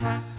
Bye.